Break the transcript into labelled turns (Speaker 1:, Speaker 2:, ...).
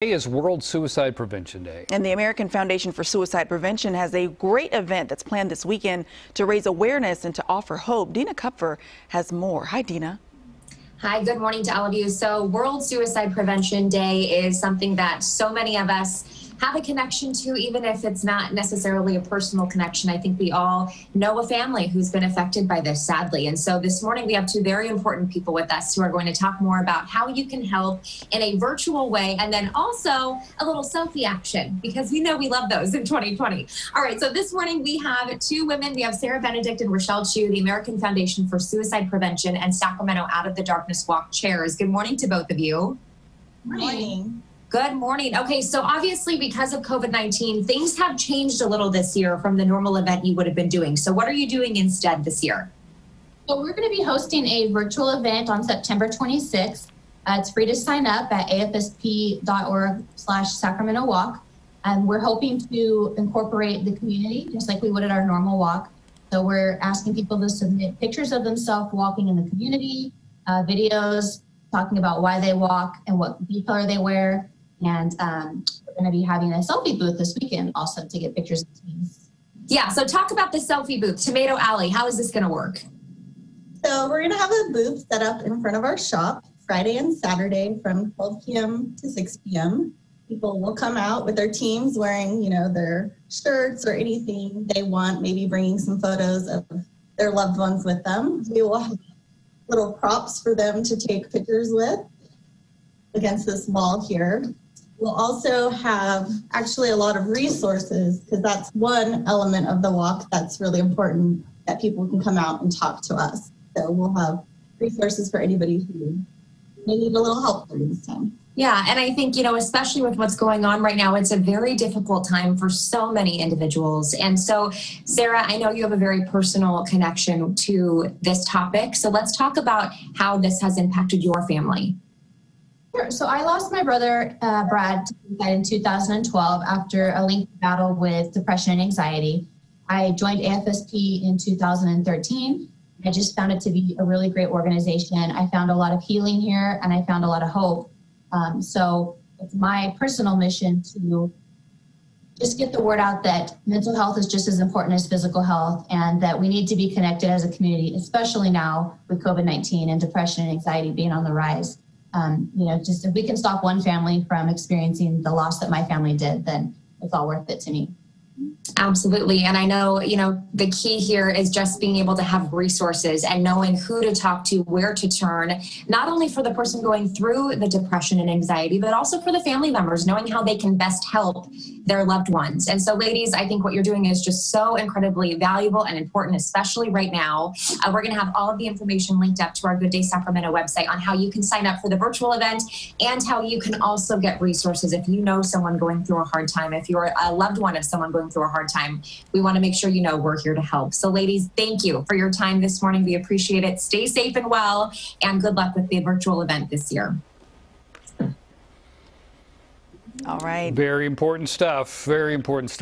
Speaker 1: Today is World Suicide Prevention Day.
Speaker 2: And the American Foundation for Suicide Prevention has a great event that's planned this weekend to raise awareness and to offer hope. Dina Kupfer has more. Hi, Dina.
Speaker 3: Hi, good morning to all of you. So, World Suicide Prevention Day is something that so many of us have a connection to, even if it's not necessarily a personal connection. I think we all know a family who's been affected by this, sadly. And so this morning we have two very important people with us who are going to talk more about how you can help in a virtual way and then also a little selfie action because we know we love those in 2020. All right, so this morning we have two women. We have Sarah Benedict and Rochelle Chu, the American Foundation for Suicide Prevention and Sacramento Out of the Darkness Walk chairs. Good morning to both of you.
Speaker 4: Morning. morning.
Speaker 3: Good morning. Okay, so obviously, because of COVID 19, things have changed a little this year from the normal event you would have been doing. So, what are you doing instead this year?
Speaker 4: So, we're going to be hosting a virtual event on September 26th. Uh, it's free to sign up at afsp.org slash Sacramento Walk. And we're hoping to incorporate the community just like we would at our normal walk. So, we're asking people to submit pictures of themselves walking in the community, uh, videos, talking about why they walk and what color they wear, and um, we're going to be having a selfie booth this weekend also to get pictures of teams.
Speaker 3: Yeah, so talk about the selfie booth, Tomato Alley. How is this going to work?
Speaker 5: So we're going to have a booth set up in front of our shop Friday and Saturday from 12 p.m. to 6 p.m. People will come out with their teams wearing, you know, their shirts or anything they want, maybe bringing some photos of their loved ones with them. We will have little props for them to take pictures with against this wall here. We'll also have actually a lot of resources because that's one element of the walk that's really important that people can come out and talk to us. So we'll have resources for anybody who may need a little help during this time.
Speaker 3: Yeah, and I think, you know, especially with what's going on right now, it's a very difficult time for so many individuals. And so, Sarah, I know you have a very personal connection to this topic. So let's talk about how this has impacted your family.
Speaker 4: Sure. So I lost my brother, uh, Brad, in 2012 after a lengthy battle with depression and anxiety. I joined AFSP in 2013. I just found it to be a really great organization. I found a lot of healing here and I found a lot of hope. Um, so it's my personal mission to just get the word out that mental health is just as important as physical health and that we need to be connected as a community, especially now with COVID 19 and depression and anxiety being on the rise um, you know, just if we can stop one family from experiencing the loss that my family did, then it's all worth it to me.
Speaker 3: Absolutely. And I know, you know, the key here is just being able to have resources and knowing who to talk to, where to turn, not only for the person going through the depression and anxiety, but also for the family members, knowing how they can best help their loved ones. And so, ladies, I think what you're doing is just so incredibly valuable and important, especially right now. Uh, we're going to have all of the information linked up to our Good Day Sacramento website on how you can sign up for the virtual event and how you can also get resources if you know someone going through a hard time, if you're a loved one of someone going through a hard time. We want to make sure you know we're here to help. So, ladies, thank you for your time this morning. We appreciate it. Stay safe and well, and good luck with the virtual event this year.
Speaker 2: All right.
Speaker 1: Very important stuff. Very important stuff.